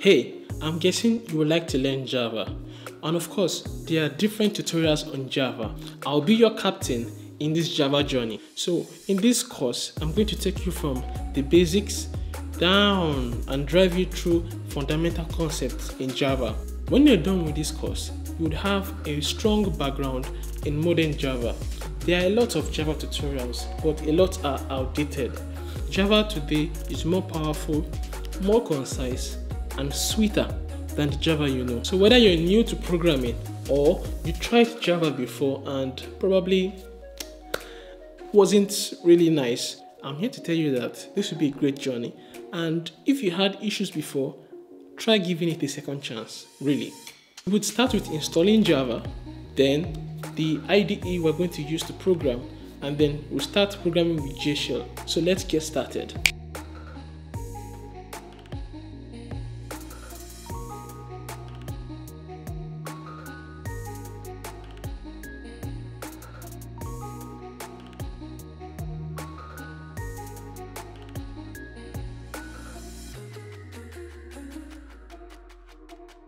Hey, I'm guessing you would like to learn Java. And of course, there are different tutorials on Java. I'll be your captain in this Java journey. So in this course, I'm going to take you from the basics down and drive you through fundamental concepts in Java. When you're done with this course, you would have a strong background in modern Java. There are a lot of Java tutorials, but a lot are outdated. Java today is more powerful, more concise, and sweeter than the Java you know. So whether you're new to programming or you tried Java before and probably wasn't really nice, I'm here to tell you that this will be a great journey. And if you had issues before, try giving it a second chance, really. We would start with installing Java, then the IDE we're going to use to program, and then we'll start programming with JShell. So let's get started.